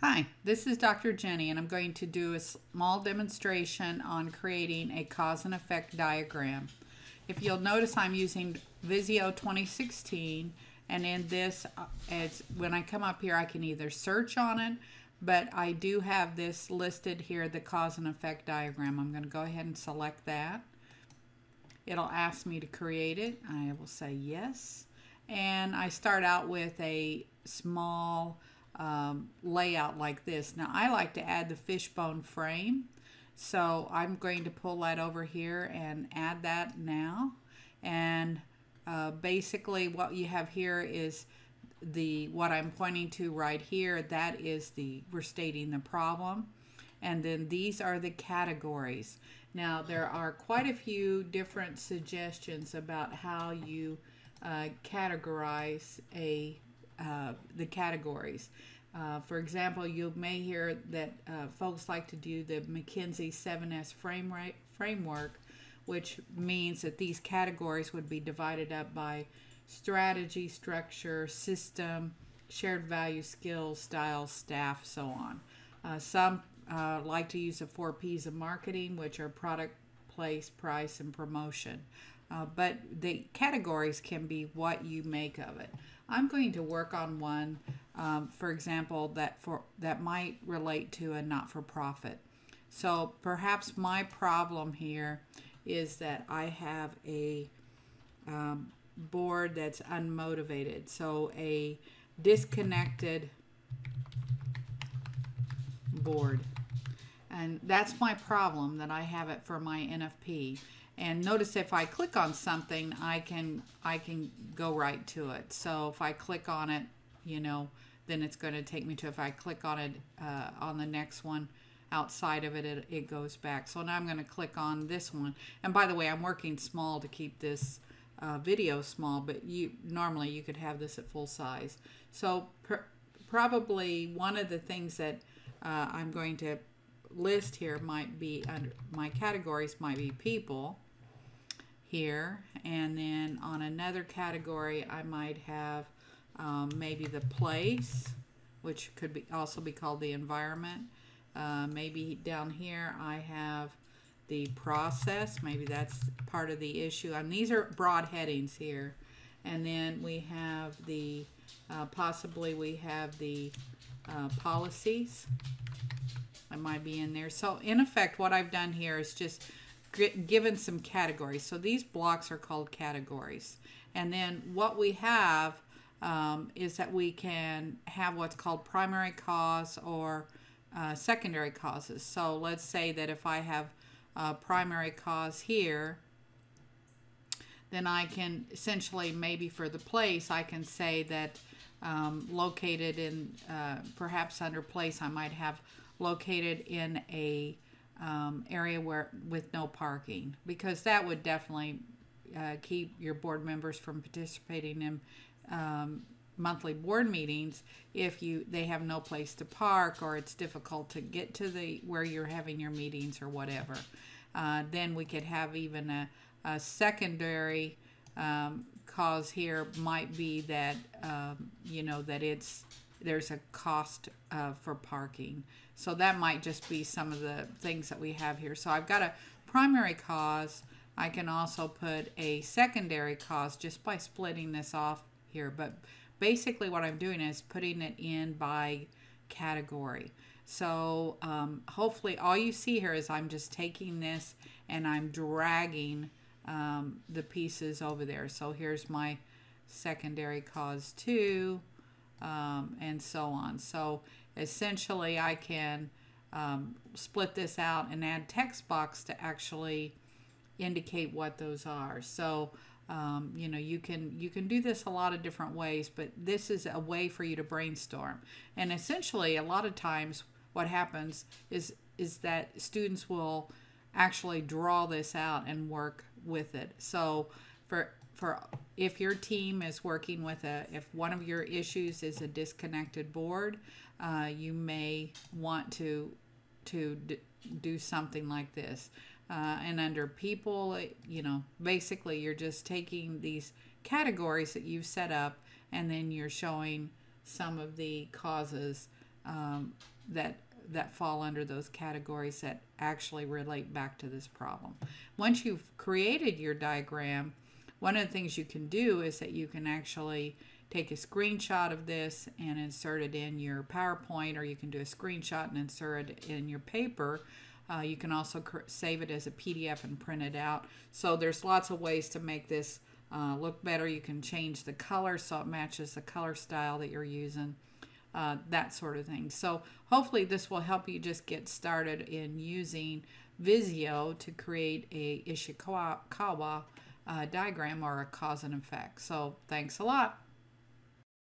Hi, this is Dr. Jennie and I'm going to do a small demonstration on creating a cause and effect diagram. If you'll notice I'm using Visio 2016 and in this, uh, when I come up here I can either search on it but I do have this listed here, the cause and effect diagram. I'm going to go ahead and select that. It'll ask me to create it. I will say yes. And I start out with a small um, layout like this. Now I like to add the fishbone frame. So I'm going to pull that over here and add that now. And uh, basically what you have here is the what I'm pointing to right here, that is the, we're stating the problem. And then these are the categories. Now there are quite a few different suggestions about how you uh, categorize a uh, the categories. Uh, for example, you may hear that uh, folks like to do the McKinsey 7S framework, which means that these categories would be divided up by strategy, structure, system, shared value, skills, style, staff, so on. Uh, some uh, like to use the four P's of marketing, which are product, place, price, and promotion. Uh, but the categories can be what you make of it. I'm going to work on one, um, for example, that for that might relate to a not-for-profit. So perhaps my problem here is that I have a um, board that's unmotivated. So a disconnected board. And that's my problem that I have it for my NFP. And notice if I click on something, I can I can go right to it. So if I click on it, you know, then it's going to take me to, if I click on it uh, on the next one, outside of it, it, it goes back. So now I'm going to click on this one. And by the way, I'm working small to keep this uh, video small, but you normally you could have this at full size. So probably one of the things that uh, I'm going to list here might be under my categories might be people here and then on another category I might have um, maybe the place which could be also be called the environment uh, maybe down here I have the process. Maybe that's part of the issue. And these are broad headings here. And then we have the, uh, possibly we have the uh, policies. I might be in there. So in effect, what I've done here is just given some categories. So these blocks are called categories. And then what we have um, is that we can have what's called primary cause or uh, secondary causes. So let's say that if I have uh, primary cause here, then I can essentially, maybe for the place, I can say that um, located in, uh, perhaps under place, I might have located in a um, area where with no parking because that would definitely uh, keep your board members from participating in um, monthly board meetings if you they have no place to park or it's difficult to get to the where you're having your meetings or whatever. Uh, then we could have even a, a secondary um, cause here might be that um, you know that it's there's a cost uh, for parking. So that might just be some of the things that we have here. So I've got a primary cause. I can also put a secondary cause just by splitting this off here. But basically what I'm doing is putting it in by category. So um, hopefully all you see here is I'm just taking this and I'm dragging um, the pieces over there. So here's my secondary cause 2 um, and so on. So essentially I can um, split this out and add text box to actually indicate what those are. So um, you know, you can you can do this a lot of different ways, but this is a way for you to brainstorm. And essentially, a lot of times, what happens is is that students will actually draw this out and work with it. So for for if your team is working with a if one of your issues is a disconnected board, uh, you may want to to do something like this. Uh, and under people, you know, basically you're just taking these categories that you've set up and then you're showing some of the causes um, that that fall under those categories that actually relate back to this problem. Once you've created your diagram, one of the things you can do is that you can actually take a screenshot of this and insert it in your PowerPoint, or you can do a screenshot and insert it in your paper. Uh, you can also save it as a PDF and print it out. So there's lots of ways to make this uh, look better. You can change the color so it matches the color style that you're using, uh, that sort of thing. So hopefully this will help you just get started in using Visio to create a Ishikawa uh, diagram or a cause and effect. So thanks a lot.